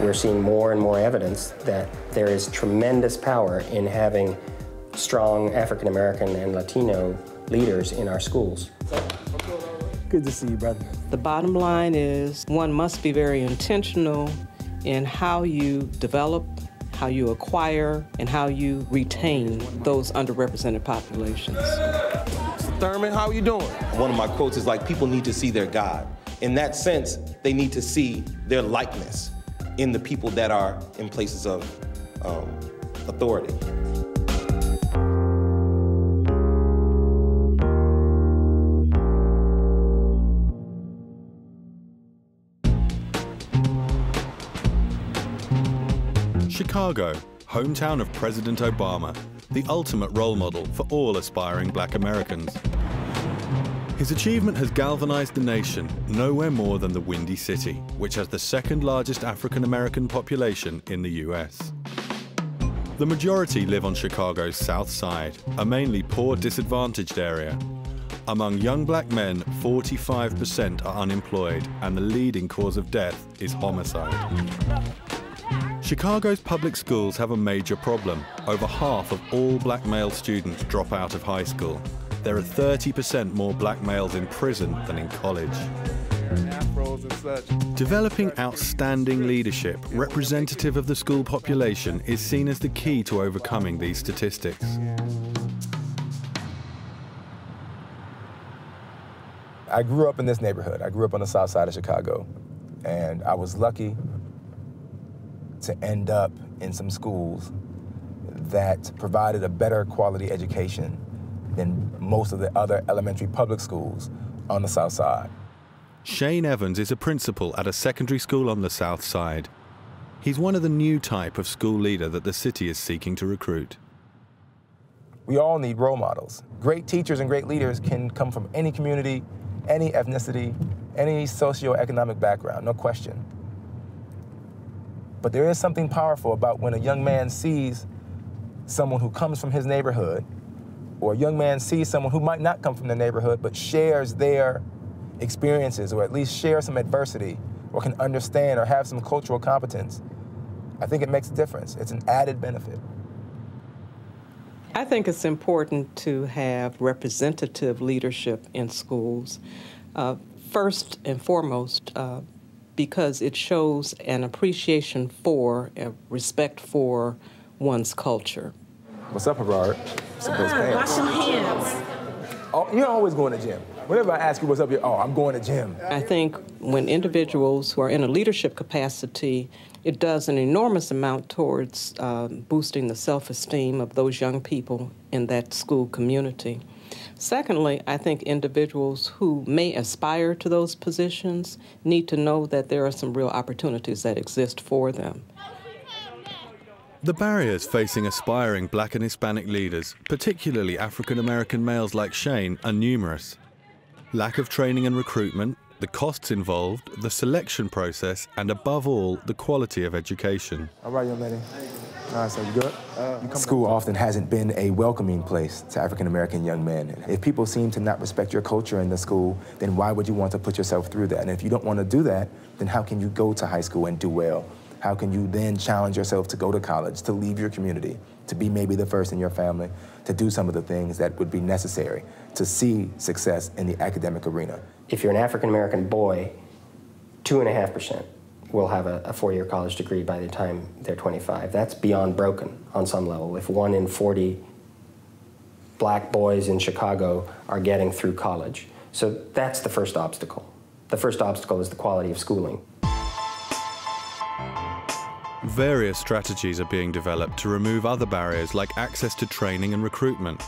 we're seeing more and more evidence that there is tremendous power in having strong African American and Latino leaders in our schools. Good to see you, brother. The bottom line is one must be very intentional in how you develop, how you acquire, and how you retain those underrepresented populations. Thurman, how are you doing? One of my quotes is like, people need to see their God. In that sense, they need to see their likeness in the people that are in places of um, authority. Chicago, hometown of President Obama, the ultimate role model for all aspiring black Americans. His achievement has galvanized the nation nowhere more than the Windy City, which has the second largest African American population in the US. The majority live on Chicago's south side, a mainly poor disadvantaged area. Among young black men, 45% are unemployed and the leading cause of death is homicide. Chicago's public schools have a major problem. Over half of all black male students drop out of high school. There are 30% more black males in prison than in college. Developing outstanding leadership representative of the school population is seen as the key to overcoming these statistics. I grew up in this neighborhood. I grew up on the south side of Chicago. And I was lucky to end up in some schools that provided a better quality education than most of the other elementary public schools on the South Side. Shane Evans is a principal at a secondary school on the South Side. He's one of the new type of school leader that the city is seeking to recruit. We all need role models. Great teachers and great leaders can come from any community, any ethnicity, any socioeconomic background, no question. But there is something powerful about when a young man sees someone who comes from his neighborhood, or a young man sees someone who might not come from the neighborhood but shares their experiences, or at least share some adversity, or can understand or have some cultural competence. I think it makes a difference. It's an added benefit. I think it's important to have representative leadership in schools. Uh, first and foremost, uh, because it shows an appreciation for, a respect for one's culture. What's up, Gerard? What's up, Wash your hands. Oh, you're always going to gym. Whenever I ask you what's up, you're, oh, I'm going to gym. I think when individuals who are in a leadership capacity, it does an enormous amount towards uh, boosting the self-esteem of those young people in that school community. Secondly, I think individuals who may aspire to those positions need to know that there are some real opportunities that exist for them. The barriers facing aspiring black and Hispanic leaders, particularly African American males like Shane, are numerous. Lack of training and recruitment, the costs involved, the selection process, and above all, the quality of education. All right, young lady. All right, so you good? Uh, School often hasn't been a welcoming place to African American young men. If people seem to not respect your culture in the school, then why would you want to put yourself through that? And if you don't want to do that, then how can you go to high school and do well? How can you then challenge yourself to go to college, to leave your community, to be maybe the first in your family, to do some of the things that would be necessary to see success in the academic arena? If you're an African American boy, two and a half percent will have a, a four-year college degree by the time they're 25. That's beyond broken on some level. If one in 40 black boys in Chicago are getting through college. So that's the first obstacle. The first obstacle is the quality of schooling. Various strategies are being developed to remove other barriers like access to training and recruitment.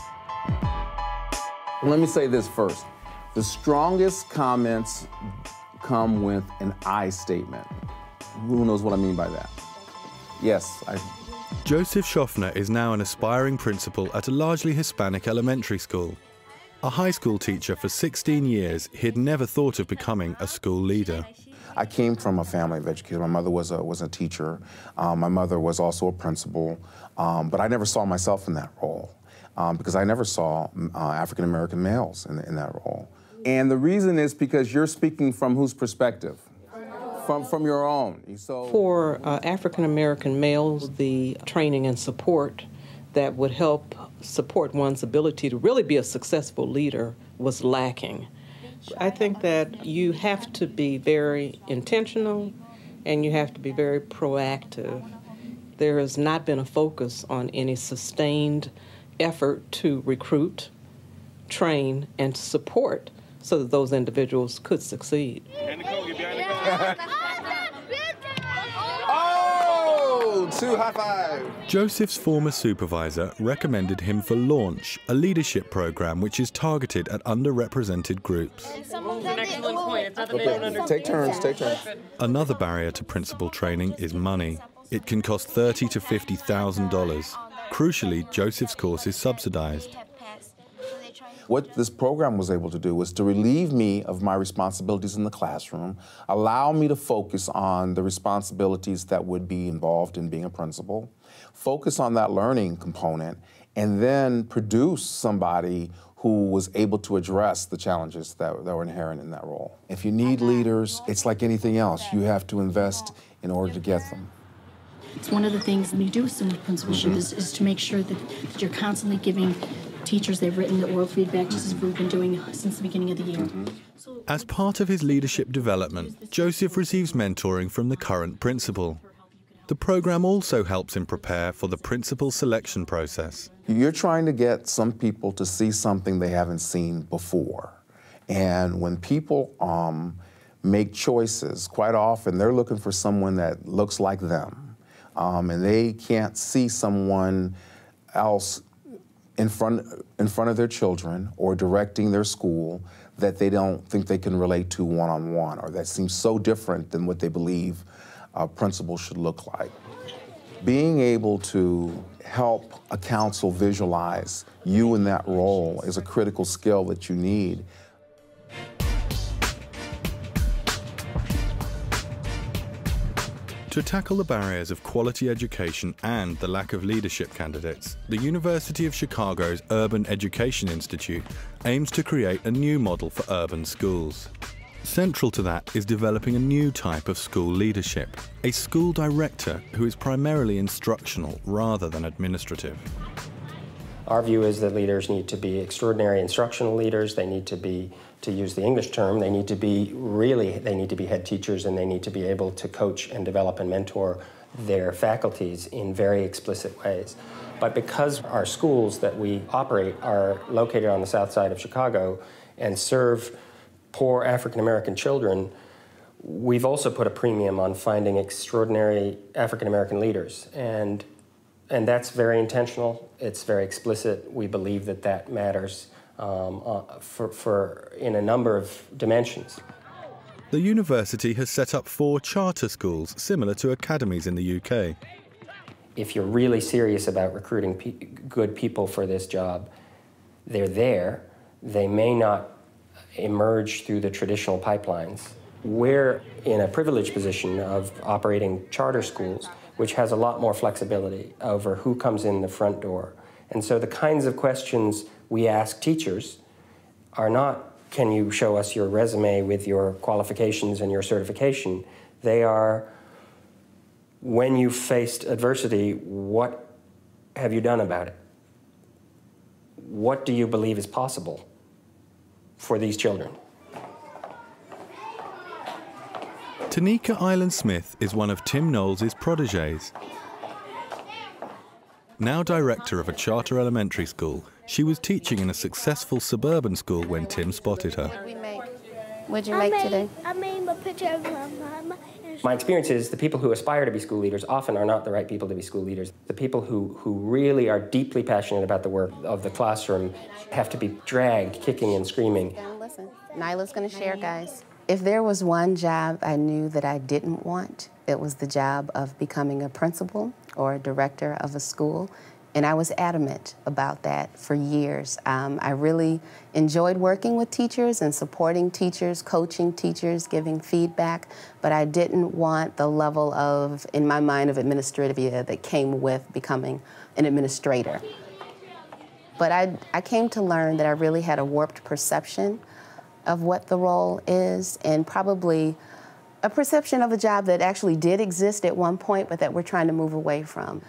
Let me say this first. The strongest comments come with an I statement. Who knows what I mean by that? Yes, I. Joseph Schaffner is now an aspiring principal at a largely Hispanic elementary school. A high school teacher for 16 years, he'd never thought of becoming a school leader. I came from a family of educators. My mother was a, was a teacher. Um, my mother was also a principal, um, but I never saw myself in that role um, because I never saw uh, African American males in, in that role. And the reason is because you're speaking from whose perspective? from, from your own. So For uh, African American males, the training and support that would help support one's ability to really be a successful leader was lacking. I think that you have to be very intentional and you have to be very proactive. There has not been a focus on any sustained effort to recruit, train, and support so that those individuals could succeed. oh, two high five. Joseph's former supervisor recommended him for Launch, a leadership program which is targeted at underrepresented groups. Okay, take turns, take turns. Another barrier to principal training is money. It can cost thirty to fifty thousand dollars. Crucially, Joseph's course is subsidized. What this program was able to do was to relieve me of my responsibilities in the classroom, allow me to focus on the responsibilities that would be involved in being a principal, focus on that learning component, and then produce somebody who was able to address the challenges that, that were inherent in that role. If you need leaders, it's like anything else. You have to invest in order to get them. It's one of the things when you do similar principalship mm-hmm. is, is to make sure that, that you're constantly giving teachers they've written the oral feedback just as we've been doing since the beginning of the year. As part of his leadership development, Joseph receives mentoring from the current principal. The program also helps him prepare for the principal selection process. You're trying to get some people to see something they haven't seen before. And when people um, make choices, quite often they're looking for someone that looks like them. Um, and they can't see someone else in front, in front of their children or directing their school that they don't think they can relate to one on one or that seems so different than what they believe a principal should look like. Being able to help a council visualize you in that role is a critical skill that you need To tackle the barriers of quality education and the lack of leadership candidates, the University of Chicago's Urban Education Institute aims to create a new model for urban schools. Central to that is developing a new type of school leadership, a school director who is primarily instructional rather than administrative. Our view is that leaders need to be extraordinary instructional leaders. They need to be, to use the English term, they need to be really, they need to be head teachers and they need to be able to coach and develop and mentor their faculties in very explicit ways. But because our schools that we operate are located on the south side of Chicago and serve poor African American children, we've also put a premium on finding extraordinary African American leaders. And and that's very intentional. It's very explicit. We believe that that matters um, uh, for, for in a number of dimensions. The university has set up four charter schools similar to academies in the UK. If you're really serious about recruiting pe good people for this job, they're there. They may not emerge through the traditional pipelines. We're in a privileged position of operating charter schools which has a lot more flexibility over who comes in the front door. And so the kinds of questions we ask teachers are not, can you show us your resume with your qualifications and your certification? They are, when you faced adversity, what have you done about it? What do you believe is possible for these children? Tanika Island Smith is one of Tim Knowles' proteges. Now director of a charter elementary school, she was teaching in a successful suburban school when Tim spotted her. What'd you make today? I made a picture of my mama. My experience is the people who aspire to be school leaders often are not the right people to be school leaders. The people who, who really are deeply passionate about the work of the classroom have to be dragged kicking and screaming. Listen, Nyla's going to share, guys. If there was one job I knew that I didn't want, it was the job of becoming a principal or a director of a school. And I was adamant about that for years. Um, I really enjoyed working with teachers and supporting teachers, coaching teachers, giving feedback, but I didn't want the level of, in my mind, of administrative that came with becoming an administrator. But I, I came to learn that I really had a warped perception of what the role is and probably a perception of a job that actually did exist at one point, but that we're trying to move away from.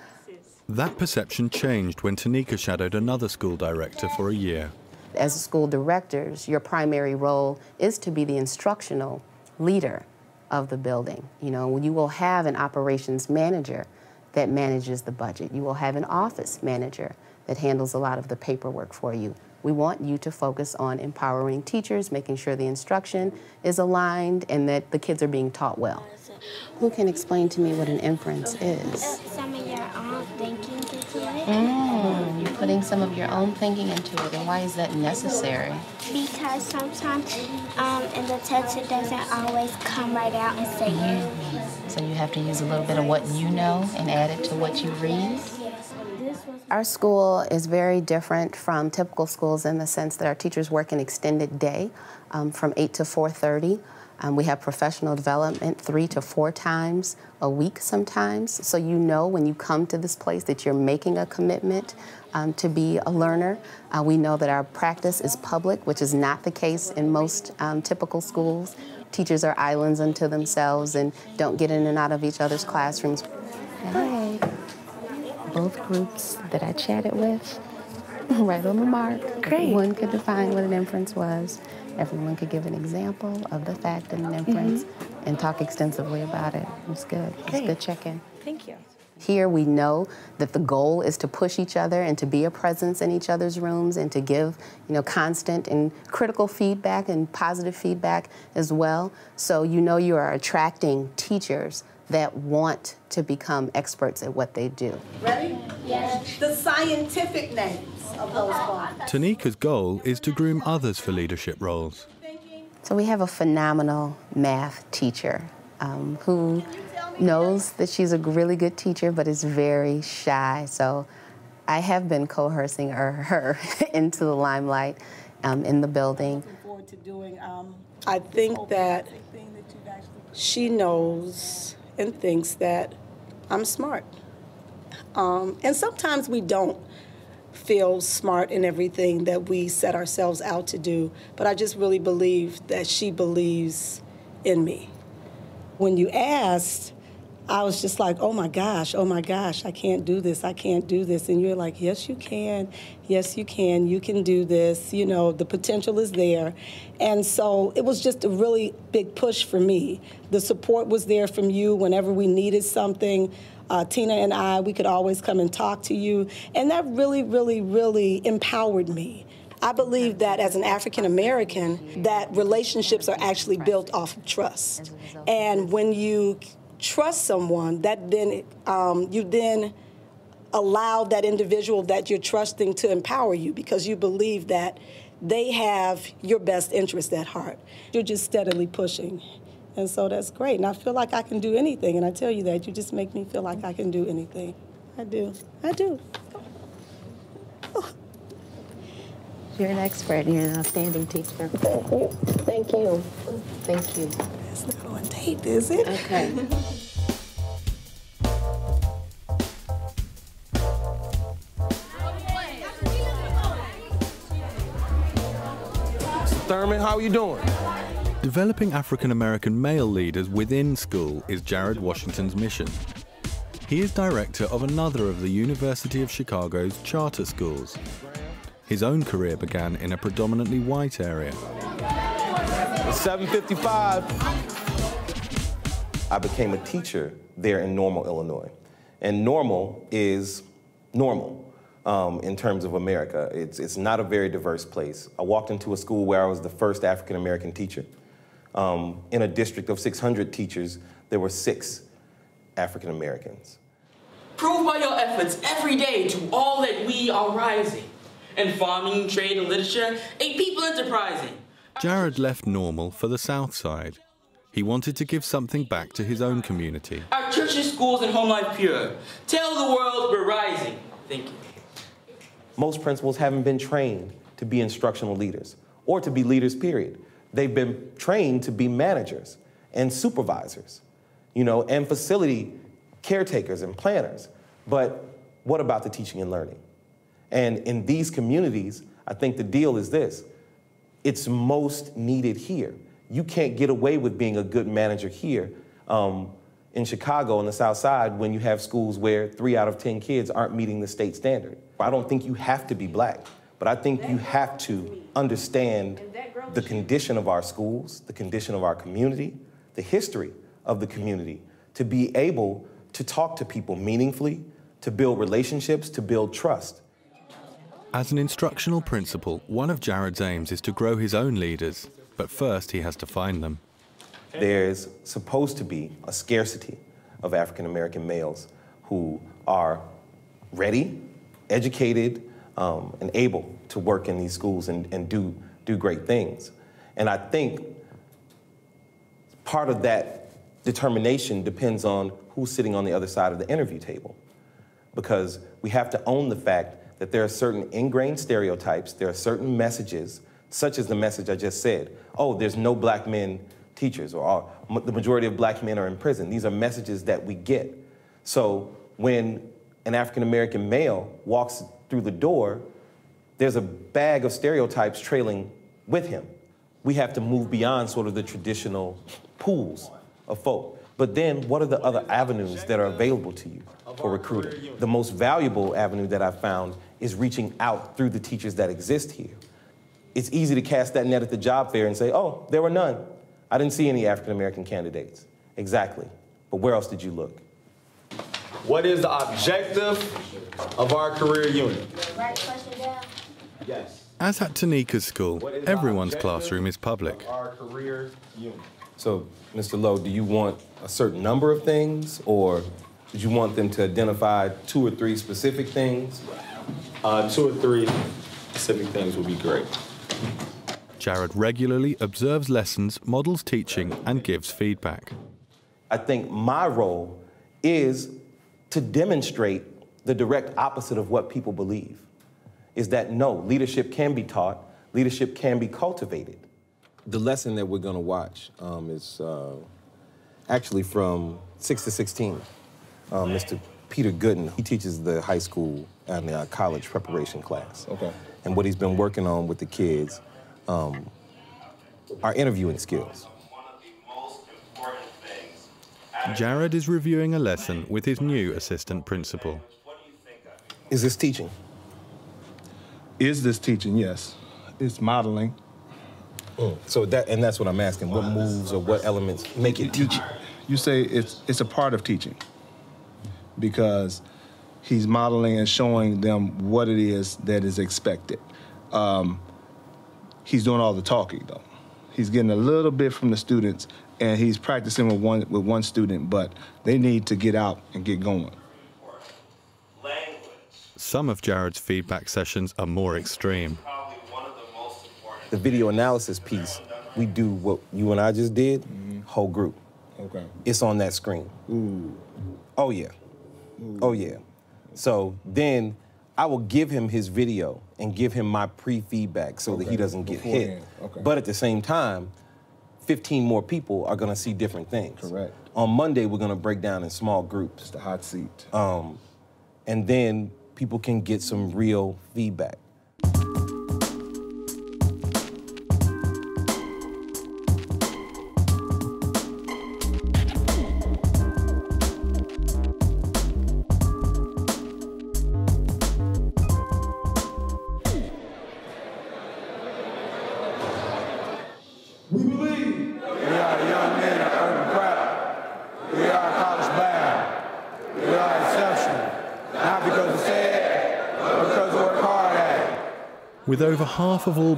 That perception changed when Tanika shadowed another school director for a year. As school directors, your primary role is to be the instructional leader of the building. You know, you will have an operations manager that manages the budget. You will have an office manager that handles a lot of the paperwork for you. We want you to focus on empowering teachers, making sure the instruction is aligned and that the kids are being taught well. Who can explain to me what an inference is? Some of your own thinking into it. Mm, you're putting some of your own thinking into it, and why is that necessary? Because sometimes um, in the text it doesn't always come right out and say it. So you have to use a little bit of what you know and add it to what you read? Our school is very different from typical schools in the sense that our teachers work an extended day um, from 8 to 4.30. Um, we have professional development three to four times a week sometimes. So you know when you come to this place that you're making a commitment um, to be a learner. Uh, we know that our practice is public, which is not the case in most um, typical schools. Teachers are islands unto themselves and don't get in and out of each other's classrooms. Hey, both groups that I chatted with, right on the mark. Great. One could define what an inference was. Everyone could give an example of the fact and an inference Mm-hmm. and talk extensively about it. It was good. It was good check-in. Thank you. Here we know that the goal is to push each other and to be a presence in each other's rooms and to give, you know, constant and critical feedback and positive feedback as well. So you know you are attracting teachers that want to become experts at what they do. Ready? Yes. The scientific names of those bonds. Tanika's goal is to groom others for leadership roles. So we have a phenomenal math teacher um, who knows that she's a really good teacher, but is very shy. So I have been coercing her, her into the limelight um, in the building. to doing. Um, I think that she knows and thinks that I'm smart. Um, and sometimes we don't feel smart in everything that we set ourselves out to do, but I just really believe that she believes in me. When you asked, I was just like, oh my gosh, oh my gosh, I can't do this, I can't do this. And you're like, yes, you can, yes, you can, you can do this. You know, the potential is there. And so it was just a really big push for me. The support was there from you whenever we needed something. Uh, Tina and I, we could always come and talk to you. And that really, really, really empowered me. I believe that as an African American, that relationships are actually built off of trust. And when you trust someone, that then um, you then allow that individual that you're trusting to empower you because you believe that they have your best interest at heart. You're just steadily pushing. And so that's great. And I feel like I can do anything. And I tell you that, you just make me feel like I can do anything. I do. I do. You're an expert. You're an outstanding teacher. Thank you. Thank you. Thank you. It's not on tape, is it? Okay. Thurman, how are you doing? Developing African American male leaders within school is Jared Washington's mission. He is director of another of the University of Chicago's charter schools. His own career began in a predominantly white area. It's 755. I became a teacher there in Normal, Illinois. And Normal is normal um, in terms of America. It's, it's not a very diverse place. I walked into a school where I was the first African American teacher. Um, in a district of 600 teachers, there were six African Americans. Prove by your efforts every day to all that we are rising. In farming, trade, and literature, a people enterprising. Jared left Normal for the South Side. He wanted to give something back to his own community. Our churches, schools, and home life pure. Tell the world we're rising. Thank you. Most principals haven't been trained to be instructional leaders or to be leaders, period. They've been trained to be managers and supervisors, you know, and facility caretakers and planners. But what about the teaching and learning? And in these communities, I think the deal is this it's most needed here. you can't get away with being a good manager here um, in Chicago on the South Side when you have schools where three out of 10 kids aren't meeting the state standard. I don't think you have to be black, but I think you have to understand the condition of our schools, the condition of our community, the history of the community, to be able to talk to people meaningfully, to build relationships, to build trust. As an instructional principal, one of Jared's aims is to grow his own leaders, but first he has to find them. There's supposed to be a scarcity of African American males who are ready, educated, um, and able to work in these schools and, and do, do great things. And I think part of that determination depends on who's sitting on the other side of the interview table. Because we have to own the fact that there are certain ingrained stereotypes, there are certain messages, such as the message I just said oh, there's no black men teachers, or oh, the majority of black men are in prison. These are messages that we get. So when an African American male walks through the door, there's a bag of stereotypes trailing with him. We have to move beyond sort of the traditional pools of folk. But then, what are the other avenues that are available to you for recruiting? The most valuable avenue that I've found is reaching out through the teachers that exist here. It's easy to cast that net at the job fair and say, oh, there were none. I didn't see any African American candidates. Exactly. But where else did you look? What is the objective of our career unit? Yes. As at Tanika's school, everyone's classroom is public. Our career unit. So, Mr. Lowe, do you want a certain number of things, or did you want them to identify two or three specific things? Uh, two or three specific things would be great. Jared regularly observes lessons, models teaching, and gives feedback. I think my role is to demonstrate the direct opposite of what people believe is that no, leadership can be taught, leadership can be cultivated. The lesson that we're going to watch um, is uh, actually from 6 to 16. Um, Mr. Peter Gooden, he teaches the high school and the uh, college preparation class. Okay. And what he's been working on with the kids um, are interviewing skills. Jared is reviewing a lesson with his new assistant principal. Is this teaching? Is this teaching? Yes. It's modeling. Mm. So that and that's what I'm asking. What moves or what elements make it teaching? You say it's it's a part of teaching because he's modeling and showing them what it is that is expected. Um, he's doing all the talking though. He's getting a little bit from the students and he's practicing with one with one student, but they need to get out and get going. Some of Jared's feedback sessions are more extreme. The video analysis piece, we do what you and I just did, mm-hmm. whole group. Okay. It's on that screen. Ooh. Oh yeah. Ooh. Oh yeah. So then I will give him his video and give him my pre-feedback so okay. that he doesn't get Beforehand. hit. Okay. But at the same time, 15 more people are going to see different things. Correct. On Monday, we're going to break down in small groups. It's the hot seat. Um, and then people can get some real feedback.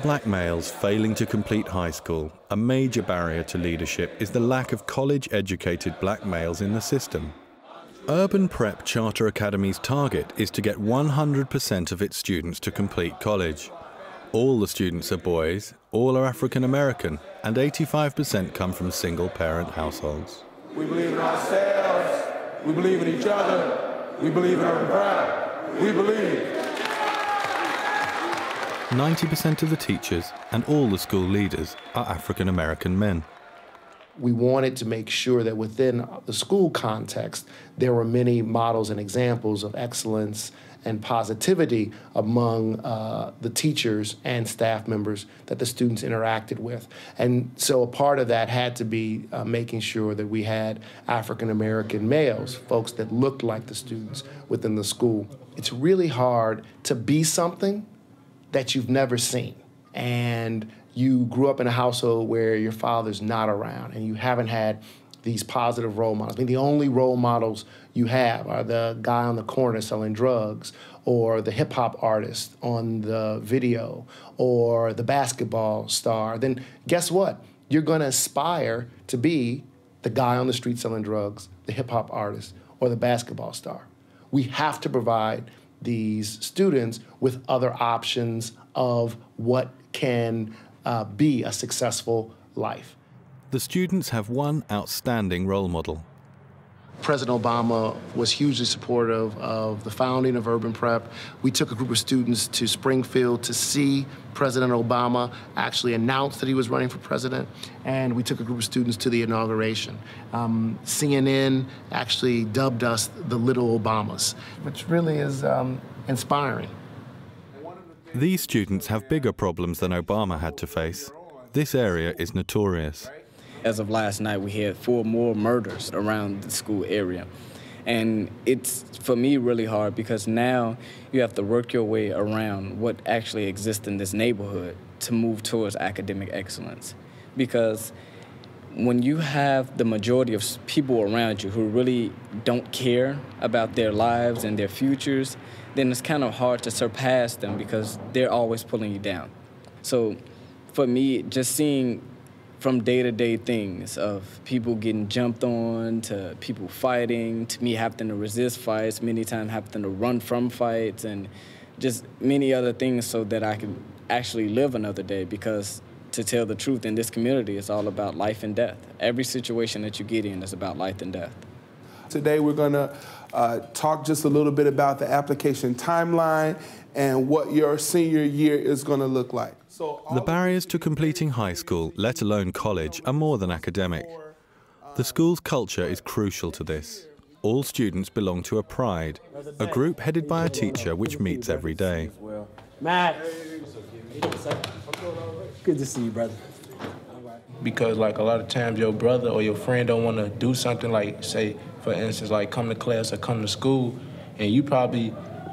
Black males failing to complete high school, a major barrier to leadership is the lack of college educated black males in the system. Urban Prep Charter Academy's target is to get 100% of its students to complete college. All the students are boys, all are African American, and 85% come from single parent households. We believe in ourselves, we believe in each other, we believe in Urban Prep, we believe 90% of the teachers and all the school leaders are African American men. we wanted to make sure that within the school context, there were many models and examples of excellence and positivity among uh, the teachers and staff members that the students interacted with. And so a part of that had to be uh, making sure that we had African American males, folks that looked like the students within the school. It's really hard to be something that you've never seen. And you grew up in a household where your father's not around and you haven't had these positive role models. I mean, the only role models you have are the guy on the corner selling drugs, or the hip hop artist on the video, or the basketball star. Then guess what? You're going to aspire to be the guy on the street selling drugs, the hip hop artist, or the basketball star. We have to provide these students with other options of what can uh, be a successful life. The students have one outstanding role model. President Obama was hugely supportive of the founding of Urban Prep. We took a group of students to Springfield to see President Obama actually announce that he was running for president, and we took a group of students to the inauguration. Um, CNN actually dubbed us the Little Obamas, which really is um, inspiring. These students have bigger problems than Obama had to face. This area is notorious. As of last night, we had four more murders around the school area. And it's, for me, really hard because now you have to work your way around what actually exists in this neighborhood to move towards academic excellence. Because when you have the majority of people around you who really don't care about their lives and their futures, then it's kind of hard to surpass them because they're always pulling you down. So for me, just seeing from day to day things of people getting jumped on to people fighting to me having to resist fights, many times having to run from fights, and just many other things so that I can actually live another day because to tell the truth in this community it's all about life and death. Every situation that you get in is about life and death. Today we're going to uh, talk just a little bit about the application timeline and what your senior year is going to look like. So the barriers to completing high school, let alone college, are more than academic. The school's culture is crucial to this. All students belong to a pride, a group headed by a teacher which meets every day. Matt. Good to see you, brother. Because like a lot of times your brother or your friend don't want to do something like say, for instance, like come to class or come to school, and you probably,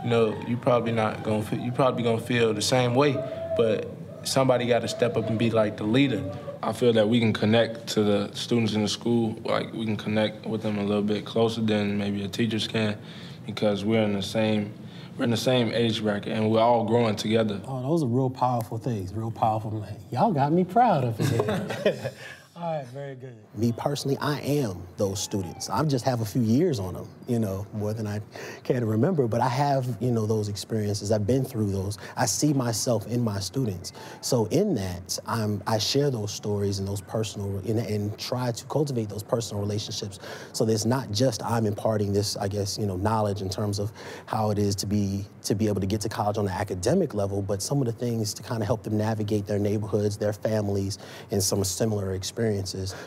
you know, you probably not gonna, you probably gonna feel the same way, but somebody got to step up and be like the leader. I feel that we can connect to the students in the school, like we can connect with them a little bit closer than maybe the teachers can, because we're in the same we're in the same age bracket and we're all growing together. Oh, those are real powerful things, real powerful, man. Y'all got me proud of it. All right, very good. Me personally, I am those students. I just have a few years on them, you know, more than I can remember, but I have, you know, those experiences. I've been through those. I see myself in my students. So in that, I'm, I share those stories and those personal, and, and try to cultivate those personal relationships. So it's not just I'm imparting this, I guess, you know, knowledge in terms of how it is to be to be able to get to college on the academic level, but some of the things to kind of help them navigate their neighborhoods, their families, and some similar experiences.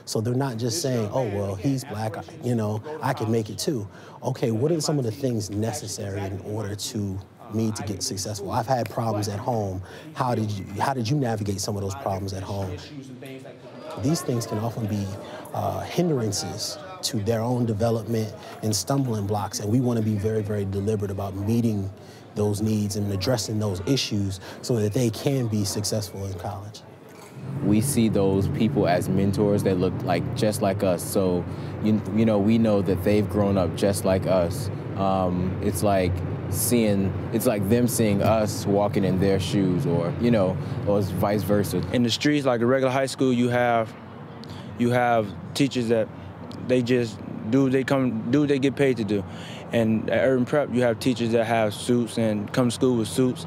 So they're not just saying, oh, well, he's black, you know, I can make it too. Okay, what are some of the things necessary in order to me to get successful? I've had problems at home. How did you, how did you navigate some of those problems at home? These things can often be uh, hindrances to their own development and stumbling blocks, and we want to be very, very deliberate about meeting those needs and addressing those issues so that they can be successful in college. We see those people as mentors that look like just like us. So, you, you know, we know that they've grown up just like us. Um, it's like seeing, it's like them seeing us walking in their shoes or, you know, or vice versa. In the streets, like a regular high school, you have, you have teachers that they just do they come, do they get paid to do. And at Urban Prep, you have teachers that have suits and come to school with suits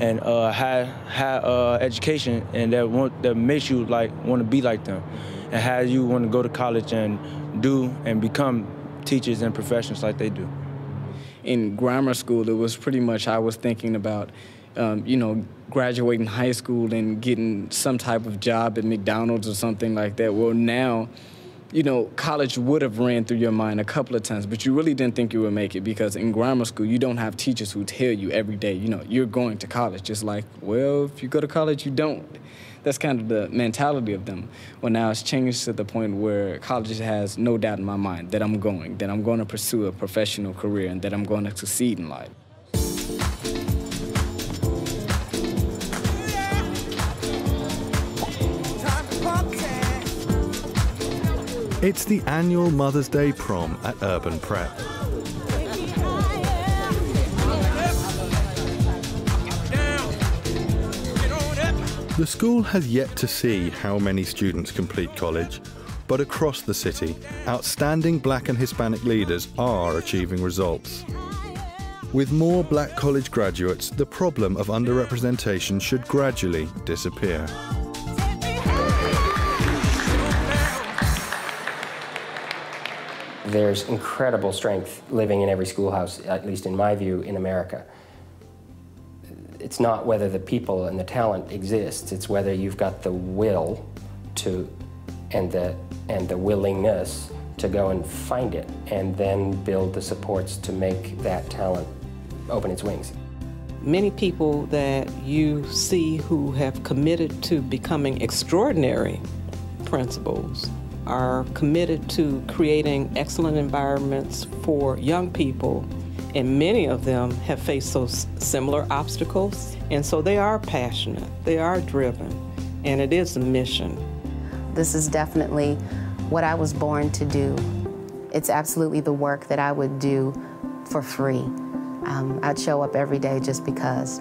and uh, have, have uh, education and that want that makes you like want to be like them and how you want to go to college and do and become teachers and professionals like they do. In grammar school, it was pretty much I was thinking about, um, you know, graduating high school and getting some type of job at McDonald's or something like that. Well, now you know, college would have ran through your mind a couple of times, but you really didn't think you would make it because in grammar school, you don't have teachers who tell you every day, you know, you're going to college. Just like, well, if you go to college, you don't. That's kind of the mentality of them. Well, now it's changed to the point where college has no doubt in my mind that I'm going, that I'm going to pursue a professional career, and that I'm going to succeed in life. It's the annual Mother's Day prom at Urban Prep. The school has yet to see how many students complete college, but across the city, outstanding black and Hispanic leaders are achieving results. With more black college graduates, the problem of underrepresentation should gradually disappear. There's incredible strength living in every schoolhouse, at least in my view, in America. It's not whether the people and the talent exists, it's whether you've got the will to and the and the willingness to go and find it and then build the supports to make that talent open its wings. Many people that you see who have committed to becoming extraordinary principals are committed to creating excellent environments for young people, and many of them have faced those similar obstacles. And so they are passionate, they are driven, and it is a mission. This is definitely what I was born to do. It's absolutely the work that I would do for free. Um, I'd show up every day just because.